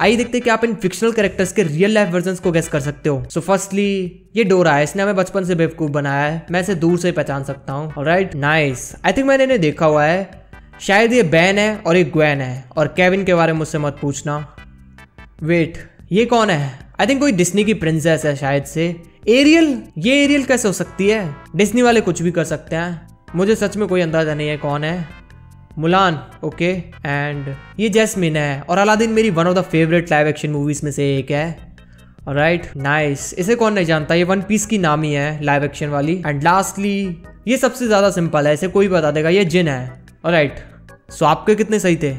आइए देखते हैं कि आप इन फिक्शनल कैरेक्टर्स के रियल लाइफ वर्जन को गेस कर सकते हो। सो so फर्स्टली ये डोरा है। इसने हमें बचपन से बेवकूफ़ बनाया है। मैं इसे दूर से पहचान सकता हूँ। राइट नाइस आई थिंक मैंने इन्हें देखा हुआ है। शायद ये बैन है और एक ग्वैन है। और केविन के बारे में मुझसे मत पूछना। वेट ये कौन है? आई थिंक कोई डिस्नी की प्रिंसेस है शायद से। एरियल ये एरियल कैसे हो सकती है? डिस्नी वाले कुछ भी कर सकते हैं। मुझे सच में कोई अंदाज़ा नहीं है कौन है। मुलान ओके एंड ये जैसमिन है। और अलादीन मेरी one of the favourite live action movies में से एक है। Right nice nice. इसे कौन नहीं जानता? ये वन पीस की नाम ही है लाइव एक्शन वाली। एंड लास्टली ये सबसे ज़्यादा सिंपल है। इसे कोई बता देगा ये जिन है। राइट सो so, आपके कितने सही थे?